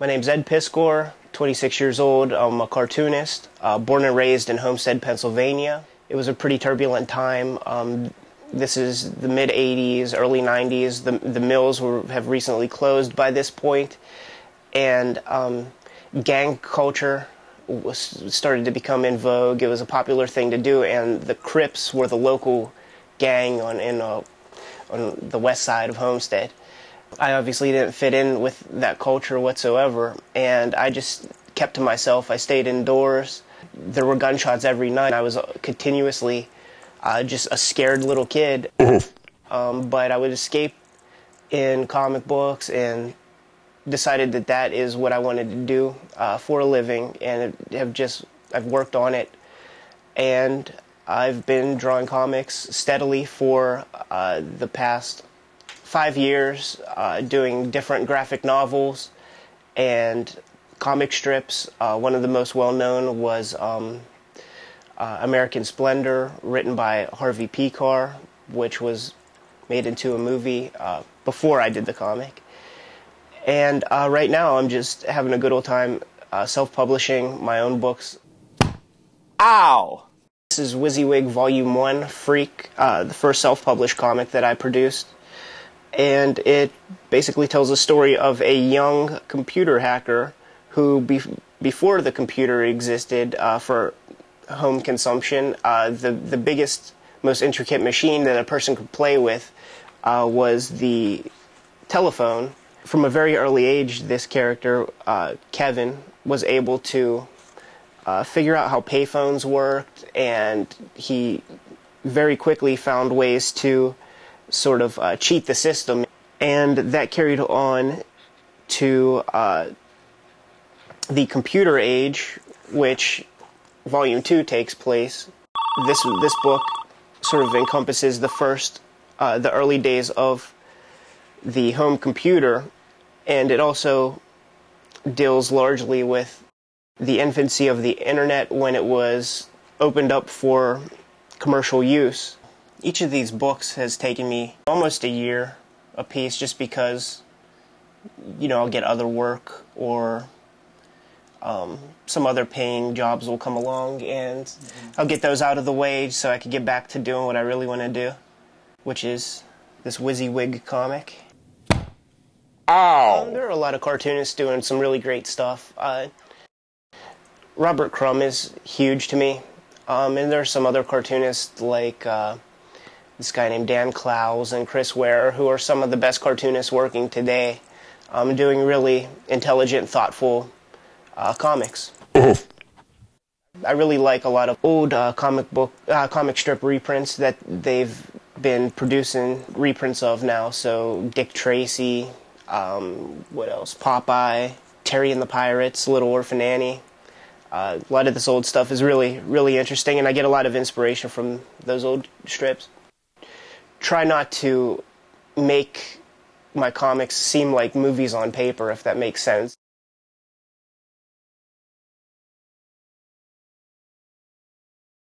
My name's Ed Piskor, 26 years old. I'm a cartoonist, uh, born and raised in Homestead, Pennsylvania. It was a pretty turbulent time. Um, this is the mid 80s, early 90s. The, the mills were, have recently closed by this point, and um, gang culture was, started to become in vogue. It was a popular thing to do, and the Crips were the local gang on in uh, on the west side of Homestead. I obviously didn't fit in with that culture whatsoever, and I just kept to myself. I stayed indoors. There were gunshots every night. I was continuously uh, just a scared little kid. um, but I would escape in comic books and decided that that is what I wanted to do uh, for a living, and have just I've worked on it, and I've been drawing comics steadily for uh, the past five years, uh, doing different graphic novels and comic strips. Uh, one of the most well known was um, uh, American Splendor, written by Harvey Pekar, which was made into a movie uh, before I did the comic. And uh, right now, I'm just having a good old time uh, self publishing my own books. Ow! This is Wizzywig Volume 1 Freak, the first self published comic that I produced. And it basically tells the story of a young computer hacker who, be- before the computer existed uh, for home consumption, uh, the, the biggest, most intricate machine that a person could play with uh, was the telephone. From a very early age, this character, uh, Kevin, was able to uh, figure out how payphones worked, and he very quickly found ways to sort of uh, cheat the system. And that carried on to uh, the computer age, which Volume 2 takes place. This, this book sort of encompasses the first, uh, the early days of the home computer, and it also deals largely with the infancy of the internet when it was opened up for commercial use. Each of these books has taken me almost a year a piece just because, you know, I'll get other work or um, some other paying jobs will come along and mm-hmm. I'll get those out of the way so I can get back to doing what I really want to do, which is this Wizzywig comic. Ow! Um, there are a lot of cartoonists doing some really great stuff. Uh, Robert Crumb is huge to me, um, and there are some other cartoonists like uh, this guy named Dan Clowes and Chris Ware, who are some of the best cartoonists working today, um, doing really intelligent, thoughtful uh, comics. I really like a lot of old uh, comic book, uh, comic strip reprints that they've been producing reprints of now. So Dick Tracy, um, what else? Popeye, Terry and the Pirates, Little Orphan Annie. Uh, a lot of this old stuff is really, really interesting, and I get a lot of inspiration from those old strips. Try not to make my comics seem like movies on paper, if that makes sense.